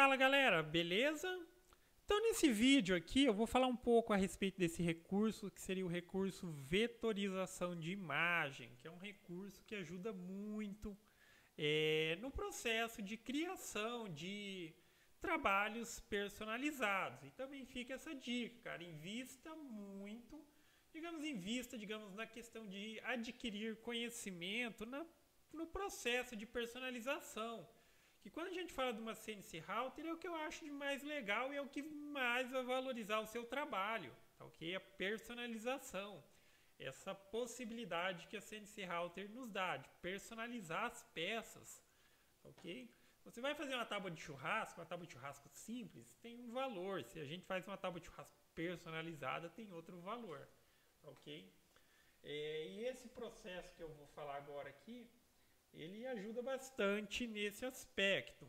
Fala galera, beleza? Então nesse vídeo aqui eu vou falar um pouco a respeito desse recurso que seria o recurso vetorização de imagem, que é um recurso que ajuda muito é, no processo de criação de trabalhos personalizados. E também fica essa dica, cara, invista muito, digamos, invista, digamos, na questão de adquirir conhecimento na, no processo de personalização. Que quando a gente fala de uma CNC Router é o que eu acho de mais legal e é o que mais vai valorizar o seu trabalho, tá ok? A personalização. Essa possibilidade que a CNC Router nos dá de personalizar as peças, tá ok? Você vai fazer uma tábua de churrasco, uma tábua de churrasco simples, tem um valor. Se a gente faz uma tábua de churrasco personalizada, tem outro valor, ok? É, e esse processo que eu vou falar agora aqui, ele ajuda bastante nesse aspecto.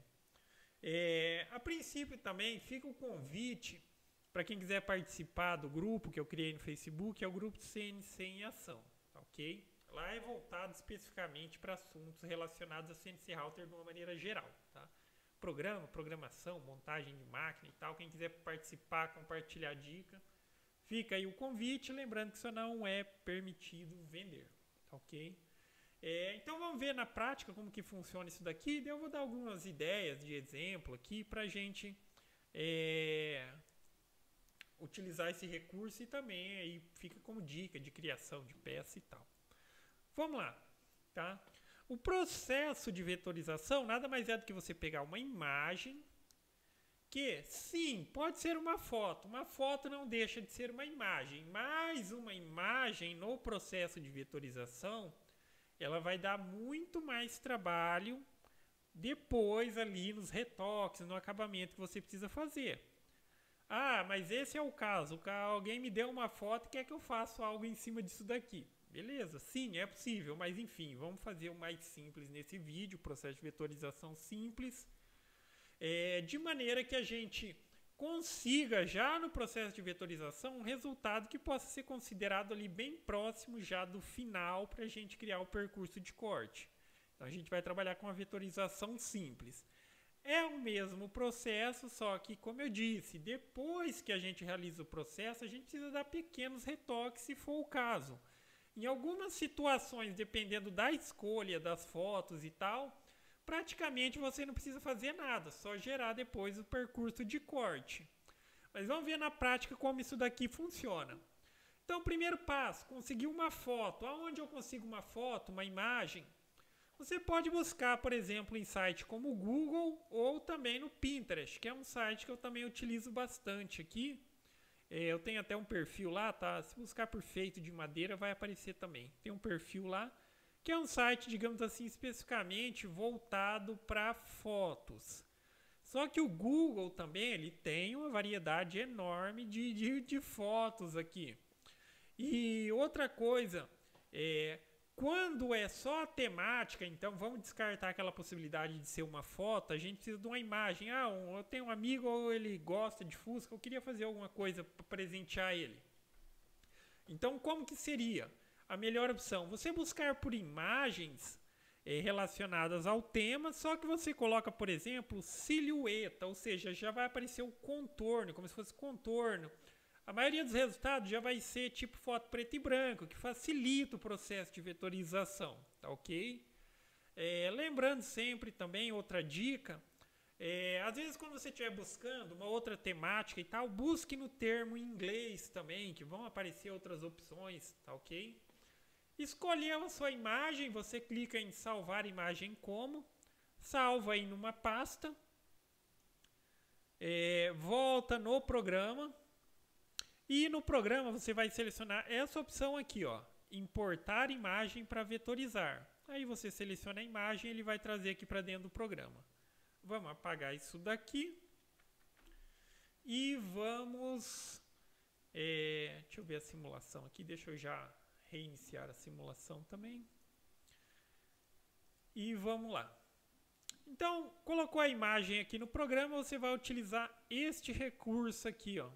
É, a princípio também fica o convite para quem quiser participar do grupo que eu criei no Facebook, é o grupo CNC em Ação, ok? Lá é voltado especificamente para assuntos relacionados a CNC Router de uma maneira geral, tá? Programa, programação, montagem de máquina e tal. Quem quiser participar, compartilhar dica, fica aí o convite. Lembrando que isso não é permitido vender, tá ok? É, então vamos ver na prática como que funciona isso daqui. Eu vou dar algumas ideias de exemplo aqui para a gente é, utilizar esse recurso e também aí fica como dica de criação de peça e tal. Vamos lá, tá? O processo de vetorização nada mais é do que você pegar uma imagem que, sim, pode ser uma foto. Uma foto não deixa de ser uma imagem, mas uma imagem no processo de vetorização, ela vai dar muito mais trabalho depois ali nos retoques, no acabamento que você precisa fazer. Ah, mas esse é o caso. Alguém me deu uma foto e quer que eu faça algo em cima disso daqui. Beleza, sim, é possível, mas enfim, vamos fazer o mais simples nesse vídeo, processo de vetorização simples, é, de maneira que a gente consiga já no processo de vetorização um resultado que possa ser considerado ali bem próximo já do final para a gente criar o percurso de corte. Então a gente vai trabalhar com a vetorização simples. É o mesmo processo, só que, como eu disse, depois que a gente realiza o processo, a gente precisa dar pequenos retoques se for o caso. Em algumas situações, dependendo da escolha das fotos e tal, praticamente você não precisa fazer nada, só gerar depois o percurso de corte. Mas vamos ver na prática como isso daqui funciona. Então, primeiro passo, conseguir uma foto. Aonde eu consigo uma foto, uma imagem? Você pode buscar, por exemplo, em site como o Google ou também no Pinterest, que é um site que eu também utilizo bastante aqui. É, eu tenho até um perfil lá, tá? Se buscar por feito de madeira, vai aparecer também. Tem um perfil lá, que é um site, digamos assim, especificamente voltado para fotos. Só que o Google também ele tem uma variedade enorme de, de, de fotos aqui. E outra coisa, é, quando é só a temática, então vamos descartar aquela possibilidade de ser uma foto, a gente precisa de uma imagem. Ah, um, eu tenho um amigo ele gosta de Fusca, eu queria fazer alguma coisa para presentear ele. Então, como que seria a melhor opção? Você buscar por imagens eh, relacionadas ao tema, só que você coloca, por exemplo, silhueta, ou seja, já vai aparecer o contorno, como se fosse contorno a maioria dos resultados já vai ser tipo foto preto e branco, que facilita o processo de vetorização, tá ok? É, lembrando sempre também outra dica, é, às vezes quando você estiver buscando uma outra temática e tal, busque no termo em inglês também, que vão aparecer outras opções, tá ok? Escolheu a sua imagem, você clica em salvar imagem como, salva aí numa pasta, é, volta no programa, e no programa você vai selecionar essa opção aqui, ó, importar imagem para vetorizar. Aí você seleciona a imagem, ele vai trazer aqui para dentro do programa. Vamos apagar isso daqui. E vamos... É, deixa eu ver a simulação aqui. Deixa eu já reiniciar a simulação também. E vamos lá. Então, colocou a imagem aqui no programa, você vai utilizar este recurso aqui, ó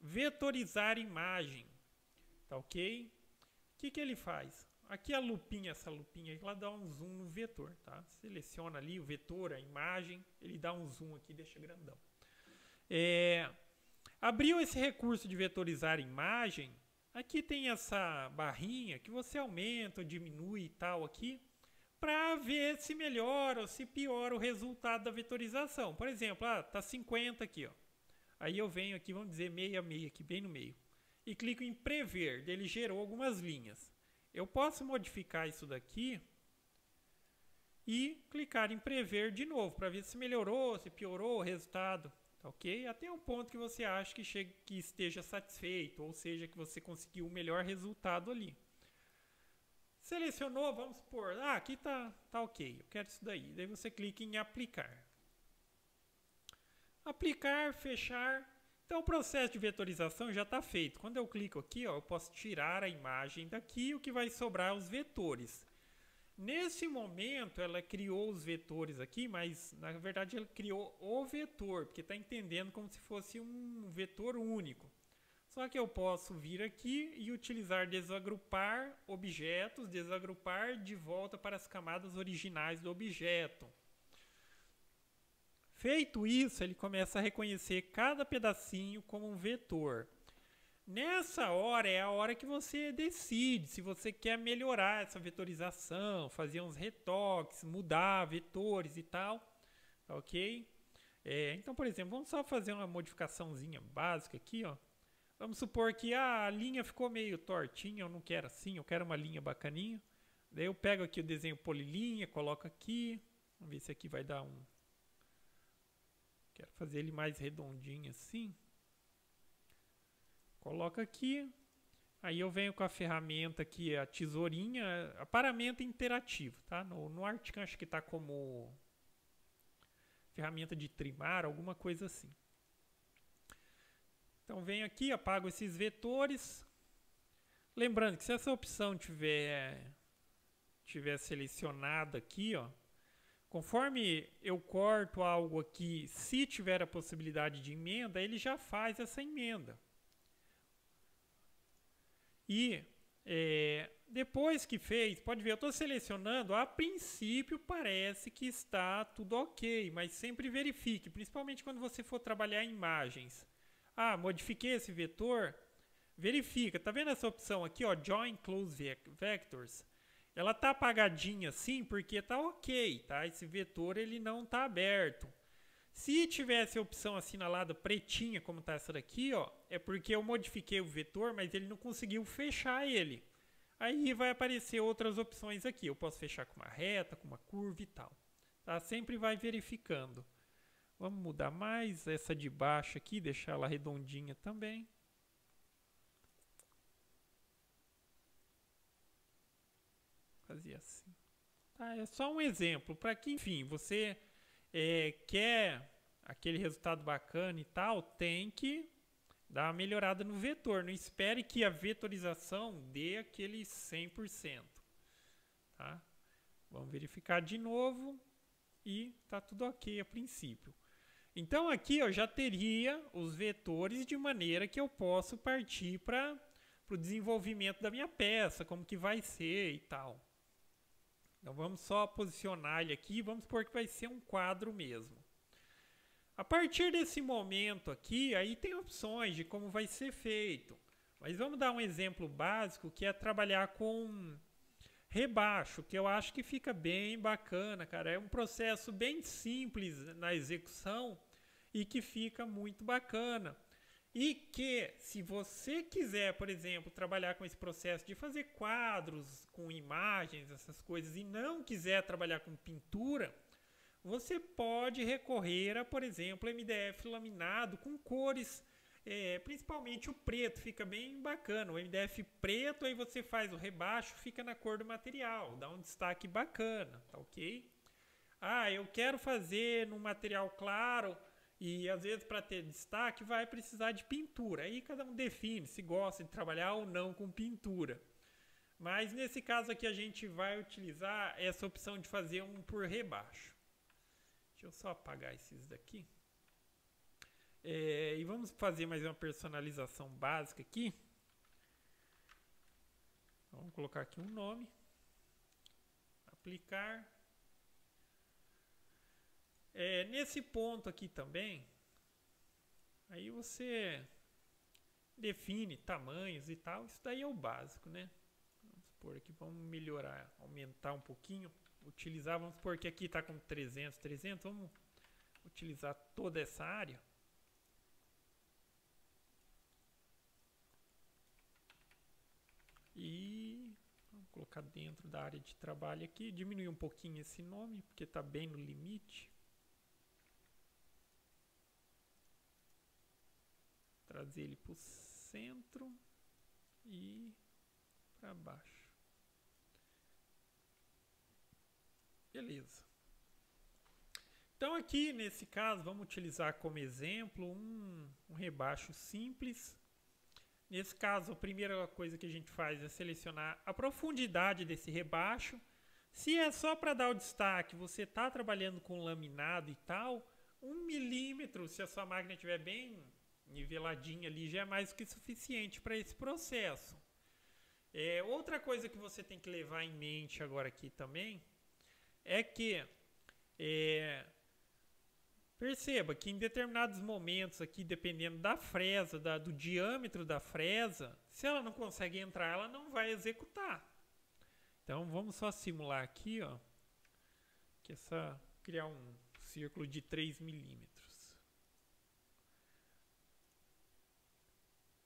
vetorizar imagem. Tá ok? O que, que ele faz? aqui a lupinha, essa lupinha, ela dá um zoom no vetor, tá? Seleciona ali o vetor, a imagem, ele dá um zoom aqui, deixa grandão. É, abriu esse recurso de vetorizar imagem, aqui tem essa barrinha que você aumenta ou diminui e tal aqui, para ver se melhora ou se piora o resultado da vetorização. Por exemplo, ah, tá 50 aqui, ó. Aí eu venho aqui, vamos dizer meia meia aqui, bem no meio. E clico em prever, ele gerou algumas linhas. Eu posso modificar isso daqui e clicar em prever de novo, para ver se melhorou, se piorou o resultado. Tá ok? Até um ponto que você acha que, chegue, que esteja satisfeito, ou seja, que você conseguiu o melhor resultado ali. Selecionou, vamos supor, ah, aqui tá, tá ok, eu quero isso daí. Daí você clica em aplicar. Aplicar, fechar. Então o processo de vetorização já está feito. Quando eu clico aqui, ó, eu posso tirar a imagem daqui, o que vai sobrar é os vetores. Nesse momento, ela criou os vetores aqui, mas na verdade ela criou o vetor, porque está entendendo como se fosse um vetor único. Só que eu posso vir aqui e utilizar desagrupar objetos, desagrupar de volta para as camadas originais do objeto. Feito isso, ele começa a reconhecer cada pedacinho como um vetor. Nessa hora é a hora que você decide se você quer melhorar essa vetorização, fazer uns retoques, mudar vetores e tal, tá ok? É, então, por exemplo, vamos só fazer uma modificaçãozinha básica aqui, ó. Vamos supor que ah, a linha ficou meio tortinha, eu não quero assim, eu quero uma linha bacaninha. Daí eu pego aqui o desenho polilinha, coloco aqui. Vamos ver se aqui vai dar um... Quero fazer ele mais redondinho assim. Coloco aqui. Aí eu venho com a ferramenta aqui, a tesourinha, aparamento interativo, tá? No, no acho que está como ferramenta de trimar, alguma coisa assim. Então venho aqui, apago esses vetores. Lembrando que se essa opção tiver tiver selecionada aqui, ó, conforme eu corto algo aqui, se tiver a possibilidade de emenda, ele já faz essa emenda. E é, depois que fez, pode ver, eu estou selecionando, a princípio parece que está tudo ok, mas sempre verifique, principalmente quando você for trabalhar imagens. Ah, modifiquei esse vetor. Verifica, tá vendo essa opção aqui, ó, Join Close Vectors? Ela tá apagadinha assim porque tá ok, tá? Esse vetor ele não tá aberto. Se tivesse a opção assinalada pretinha, como tá essa daqui, ó, é porque eu modifiquei o vetor, mas ele não conseguiu fechar ele. Aí vai aparecer outras opções aqui. Eu posso fechar com uma reta, com uma curva e tal. Tá? Sempre vai verificando. Vamos mudar mais essa de baixo aqui, deixar ela redondinha também. Fazer assim. Tá, é só um exemplo para que, enfim, você é, quer aquele resultado bacana e tal, tem que dar uma melhorada no vetor. Não espere que a vetorização dê aquele 100%. Tá? Vamos verificar de novo e tá tudo ok a princípio. Então aqui eu já teria os vetores de maneira que eu posso partir para o desenvolvimento da minha peça, como que vai ser e tal. Então vamos só posicionar ele aqui, vamos supor que vai ser um quadro mesmo. A partir desse momento aqui, aí tem opções de como vai ser feito. Mas vamos dar um exemplo básico que é trabalhar com rebaixo, que eu acho que fica bem bacana, cara. É um processo bem simples na execução, e que fica muito bacana. E que, se você quiser, por exemplo, trabalhar com esse processo de fazer quadros com imagens, essas coisas, e não quiser trabalhar com pintura, você pode recorrer a, por exemplo, MDF laminado com cores, é, principalmente o preto, fica bem bacana. O MDF preto, aí você faz o rebaixo, fica na cor do material, dá um destaque bacana, tá ok? Ah, eu quero fazer no material claro e às vezes, para ter destaque, vai precisar de pintura. Aí cada um define se gosta de trabalhar ou não com pintura. Mas nesse caso aqui, a gente vai utilizar essa opção de fazer um por rebaixo. Deixa eu só apagar esses daqui. É, e vamos fazer mais uma personalização básica aqui. Vamos colocar aqui um nome. aplicar. É, nesse ponto aqui também, aí você define tamanhos e tal. Isso daí é o básico, né? Vamos supor aqui, vamos melhorar, aumentar um pouquinho. Utilizar, vamos supor que aqui está com 300, 300. Vamos utilizar toda essa área. E vamos colocar dentro da área de trabalho aqui. Diminuir um pouquinho esse nome, porque está bem no limite. Trazer ele para o centro e para baixo. Beleza. Então aqui nesse caso vamos utilizar como exemplo um, um rebaixo simples. Nesse caso a primeira coisa que a gente faz é selecionar a profundidade desse rebaixo. Se é só para dar o destaque, você está trabalhando com laminado e tal, um milímetro, se a sua máquina estiver bem niveladinha ali, já é mais que suficiente para esse processo. É, outra coisa que você tem que levar em mente agora aqui também é que é, perceba que em determinados momentos aqui, dependendo da fresa, da, do diâmetro da fresa, se ela não consegue entrar, ela não vai executar. Então vamos só simular aqui, ó, que essa criar um círculo de 3 milímetros.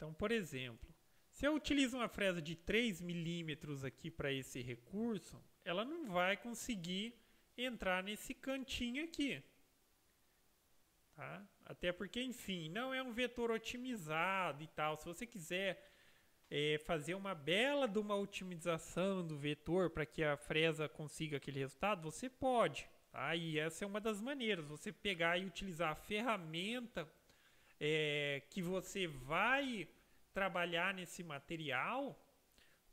Então, por exemplo, se eu utilizo uma fresa de 3 milímetros aqui para esse recurso, ela não vai conseguir entrar nesse cantinho aqui. Tá? Até porque, enfim, não é um vetor otimizado e tal. Se você quiser é, fazer uma bela de uma otimização do vetor para que a fresa consiga aquele resultado, você pode. Tá? E essa é uma das maneiras. Você pegar e utilizar a ferramenta é, que você vai trabalhar nesse material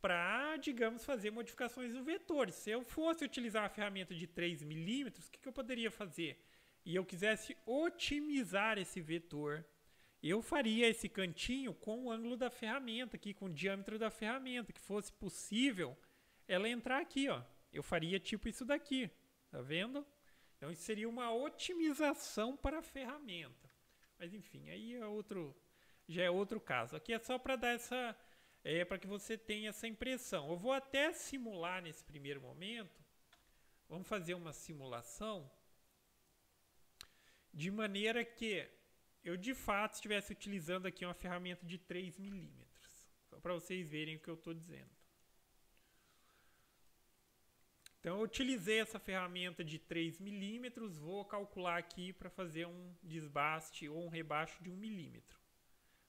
para, digamos, fazer modificações no vetor. Se eu fosse utilizar a ferramenta de 3 milímetros, o que, que eu poderia fazer? E eu quisesse otimizar esse vetor, eu faria esse cantinho com o ângulo da ferramenta aqui, com o diâmetro da ferramenta, que fosse possível ela entrar aqui, ó. Eu faria tipo isso daqui, tá vendo? Então isso seria uma otimização para a ferramenta. Mas enfim, aí é outro, já é outro caso. Aqui é só para dar essa, é, para que você tenha essa impressão. Eu vou até simular nesse primeiro momento. Vamos fazer uma simulação de maneira que eu de fato estivesse utilizando aqui uma ferramenta de 3 milímetros. Só para vocês verem o que eu estou dizendo. Então eu utilizei essa ferramenta de 3 milímetros, vou calcular aqui para fazer um desbaste ou um rebaixo de 1 milímetro.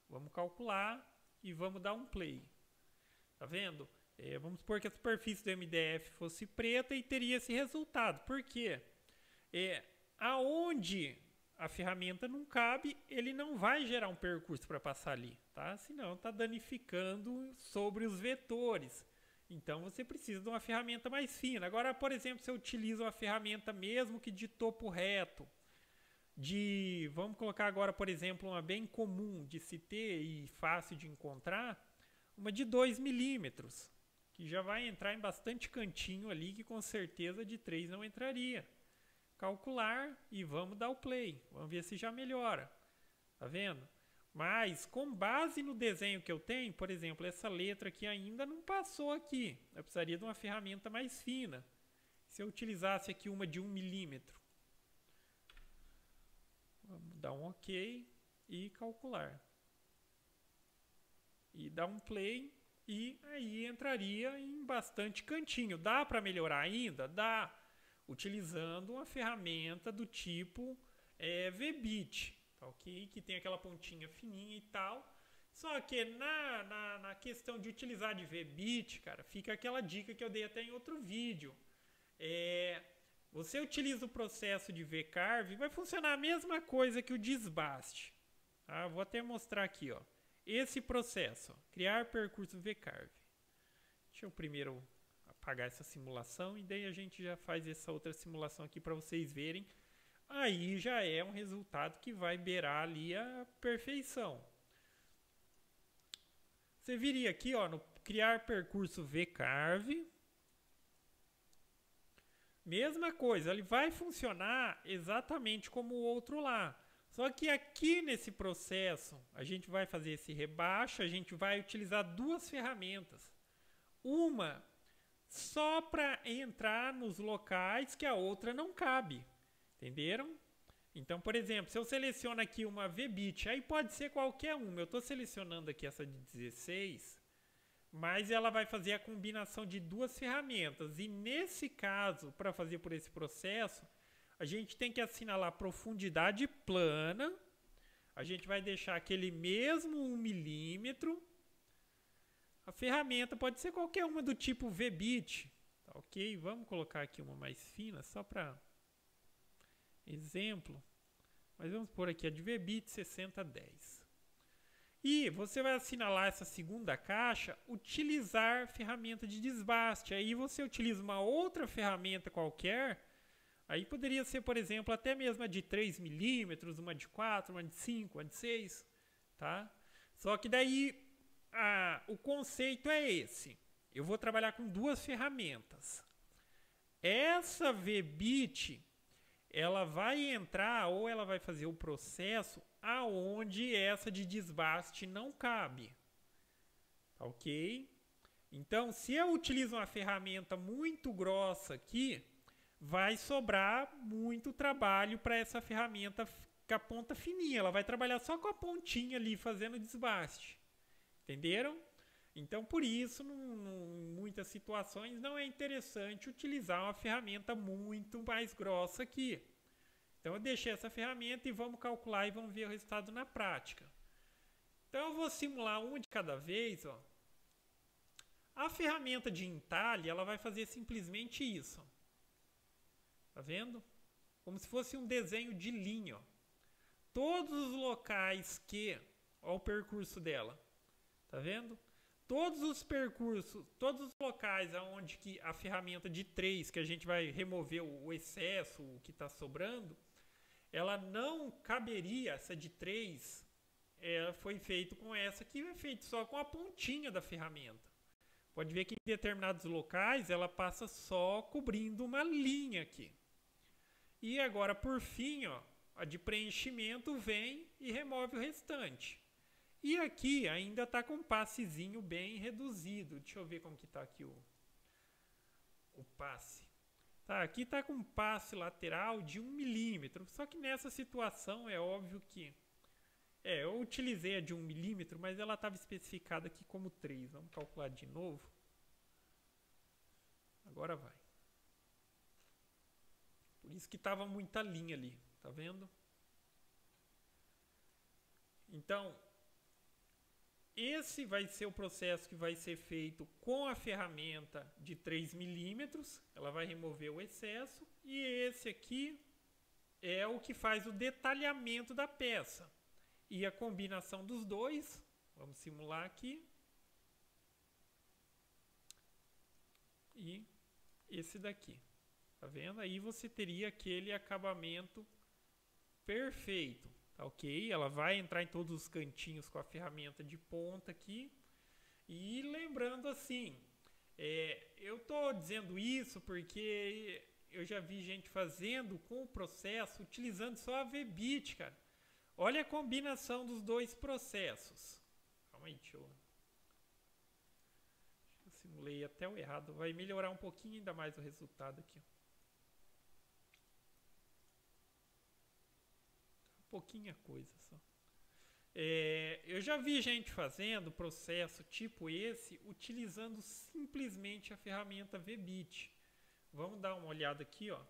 Vamos calcular e vamos dar um play. Tá vendo? É, vamos supor que a superfície do MDF fosse preta e teria esse resultado. Por quê? É, aonde a ferramenta não cabe, ele não vai gerar um percurso para passar ali, tá? Senão está danificando sobre os vetores. Então você precisa de uma ferramenta mais fina. Agora, por exemplo, se eu utilizo uma ferramenta mesmo que de topo reto, de, vamos colocar agora, por exemplo, uma bem comum de se ter e fácil de encontrar, uma de 2 milímetros, que já vai entrar em bastante cantinho ali, que com certeza de 3 não entraria. Calcular e vamos dar o play. Vamos ver se já melhora. Tá vendo? Mas, com base no desenho que eu tenho, por exemplo, essa letra aqui ainda não passou aqui. Eu precisaria de uma ferramenta mais fina. Se eu utilizasse aqui uma de 1 um milímetro. Vamos dar um OK e calcular. E dar um play e aí entraria em bastante cantinho. Dá para melhorar ainda? Dá. Utilizando uma ferramenta do tipo é, VBIT tá ok? Que tem aquela pontinha fininha e tal. Só que na, na, na questão de utilizar de VBIT, cara, fica aquela dica que eu dei até em outro vídeo. É, você utiliza o processo de VCarve, vai funcionar a mesma coisa que o desbaste. Tá? Vou até mostrar aqui, ó. Esse processo, criar percurso VCarve. Deixa eu primeiro apagar essa simulação e daí a gente já faz essa outra simulação aqui para vocês verem aí já é um resultado que vai beirar ali a perfeição. Você viria aqui ó, no criar percurso vcarve. Mesma coisa, ele vai funcionar exatamente como o outro lá. Só que aqui nesse processo, a gente vai fazer esse rebaixo, a gente vai utilizar duas ferramentas. Uma só para entrar nos locais que a outra não cabe. Entenderam? Então, por exemplo, se eu seleciono aqui uma VBIT, aí pode ser qualquer uma. Eu estou selecionando aqui essa de 16, mas ela vai fazer a combinação de duas ferramentas. E nesse caso, para fazer por esse processo, a gente tem que assinalar profundidade plana. A gente vai deixar aquele mesmo 1 milímetro. A ferramenta pode ser qualquer uma do tipo VBIT. Tá ok? Vamos colocar aqui uma mais fina, só para exemplo. Mas vamos pôr aqui a de VBIT 6010. E você vai assinalar essa segunda caixa, utilizar ferramenta de desbaste. Aí você utiliza uma outra ferramenta qualquer Aí poderia ser, por exemplo, até mesmo a de 3 milímetros, uma de 4, uma de 5, uma de 6, tá? Só que daí a, o conceito é esse. Eu vou trabalhar com duas ferramentas. Essa VBIT, ela vai entrar ou ela vai fazer o processo aonde essa de desbaste não cabe. Tá ok? Então, se eu utilizo uma ferramenta muito grossa aqui, vai sobrar muito trabalho para essa ferramenta com a ponta fininha. Ela vai trabalhar só com a pontinha ali, fazendo desbaste. Entenderam? Então, por isso, em muitas situações, não é interessante utilizar uma ferramenta muito mais grossa aqui. Então, eu deixei essa ferramenta e vamos calcular e vamos ver o resultado na prática. Então, eu vou simular uma de cada vez. Ó. A ferramenta de entalhe, ela vai fazer simplesmente isso. Tá vendo? Como se fosse um desenho de linha. Ó. Todos os locais que. Olha o percurso dela. Tá vendo? Todos os percursos, todos os locais onde que a ferramenta de 3, que a gente vai remover o excesso, o que está sobrando, ela não caberia, essa de 3, ela foi feito com essa que é feito só com a pontinha da ferramenta. Pode ver que em determinados locais ela passa só cobrindo uma linha aqui. E agora, por fim, ó, a de preenchimento vem e remove o restante. E aqui ainda está com um passezinho bem reduzido. Deixa eu ver como que está aqui o, o passe. Tá, aqui está com um passe lateral de 1 milímetro. Só que nessa situação é óbvio que... É, eu utilizei a de 1 milímetro, mas ela estava especificada aqui como 3. Vamos calcular de novo. Agora vai. Por isso que estava muita linha ali, tá vendo? Então, esse vai ser o processo que vai ser feito com a ferramenta de 3 milímetros. Ela vai remover o excesso. E esse aqui é o que faz o detalhamento da peça. E a combinação dos dois, vamos simular aqui. E esse daqui. Tá vendo? Aí você teria aquele acabamento perfeito. Tá ok? Ela vai entrar em todos os cantinhos com a ferramenta de ponta aqui. E lembrando assim, é, eu tô dizendo isso porque eu já vi gente fazendo com o processo utilizando só a VBIT, cara. Olha a combinação dos dois processos. Calma aí, deixa eu... eu simulei até o errado. Vai melhorar um pouquinho ainda mais o resultado aqui. Pouquinha coisa só. É, eu já vi gente fazendo processo tipo esse utilizando simplesmente a ferramenta VBIT. Vamos dar uma olhada aqui, ó.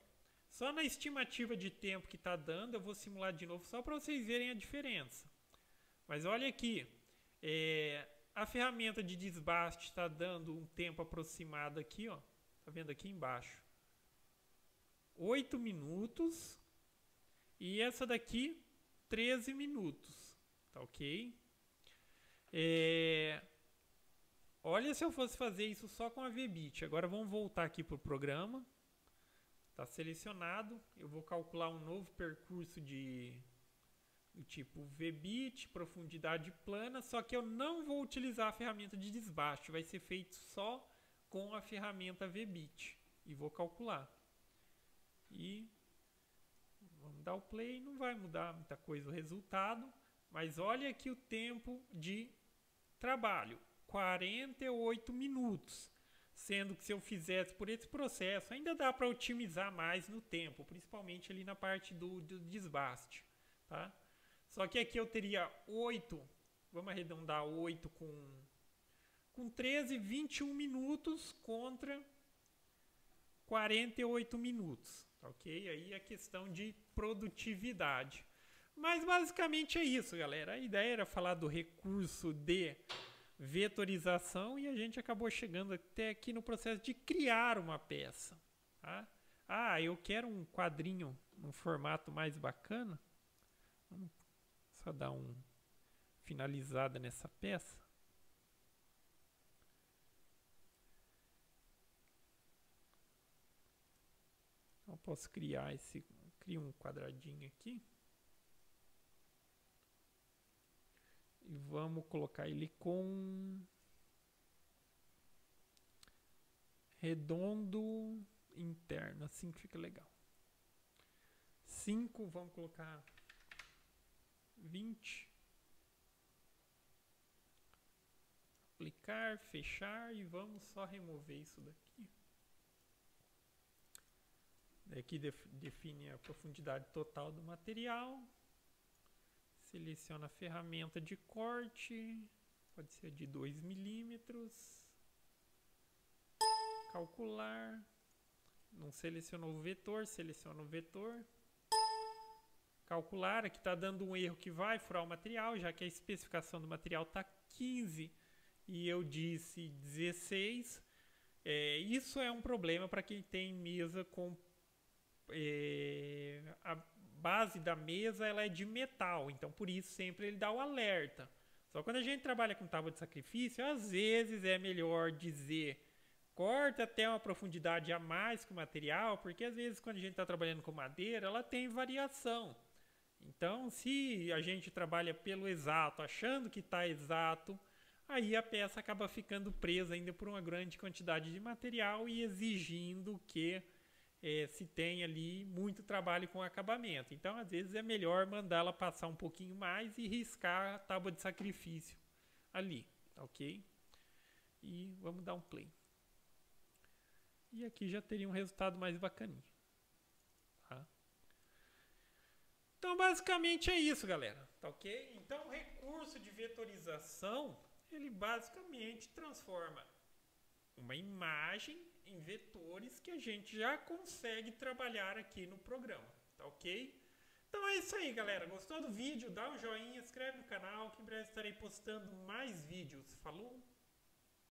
Só na estimativa de tempo que está dando, eu vou simular de novo só para vocês verem a diferença. Mas olha aqui, é, a ferramenta de desbaste está dando um tempo aproximado aqui, ó. Tá vendo aqui embaixo? 8 minutos. E essa daqui 13 minutos, tá ok? É... Olha se eu fosse fazer isso só com a VBIT. Agora vamos voltar aqui para o programa. Está selecionado. Eu vou calcular um novo percurso de do tipo VBIT, profundidade plana, só que eu não vou utilizar a ferramenta de desbaste. Vai ser feito só com a ferramenta VBIT. E vou calcular. E vamos dar o play, não vai mudar muita coisa o resultado, mas olha aqui o tempo de trabalho, 48 minutos. Sendo que se eu fizesse por esse processo, ainda dá para otimizar mais no tempo, principalmente ali na parte do, do desbaste, tá? Só que aqui eu teria 8, vamos arredondar 8 com, com 13, 21 minutos contra 48 minutos, ok? Aí a questão de produtividade. Mas basicamente é isso, galera. A ideia era falar do recurso de vetorização e a gente acabou chegando até aqui no processo de criar uma peça. Tá? Ah, eu quero um quadrinho num formato mais bacana. Vamos só dar um finalizada nessa peça. Eu posso criar esse, crio um quadradinho aqui. E vamos colocar ele com redondo interno, assim que fica legal. 5, vamos colocar 20. Aplicar, fechar e vamos só remover isso daqui. Aqui define a profundidade total do material. Seleciona a ferramenta de corte, pode ser de 2 milímetros. Calcular. Não selecionou o vetor, seleciona o vetor. Calcular, aqui está dando um erro que vai furar o material, já que a especificação do material está 15 e eu disse 16. É, isso é um problema para quem tem mesa com é, a base da mesa ela é de metal, então por isso sempre ele dá o alerta. Só quando a gente trabalha com tábua de sacrifício, às vezes é melhor dizer corta até uma profundidade a mais que o material, porque às vezes quando a gente está trabalhando com madeira, ela tem variação. Então, se a gente trabalha pelo exato, achando que está exato, aí a peça acaba ficando presa ainda por uma grande quantidade de material e exigindo que é, se tem ali muito trabalho com acabamento. Então, às vezes, é melhor mandá-la passar um pouquinho mais e riscar a tábua de sacrifício ali, ok? E vamos dar um play. E aqui já teria um resultado mais bacaninho. Tá? Então, basicamente é isso, galera. Tá ok? Então, o recurso de vetorização, ele basicamente transforma uma imagem em vetores que a gente já consegue trabalhar aqui no programa, tá ok? Então é isso aí, galera. Gostou do vídeo? Dá um joinha, inscreve no canal que em breve estarei postando mais vídeos. Falou?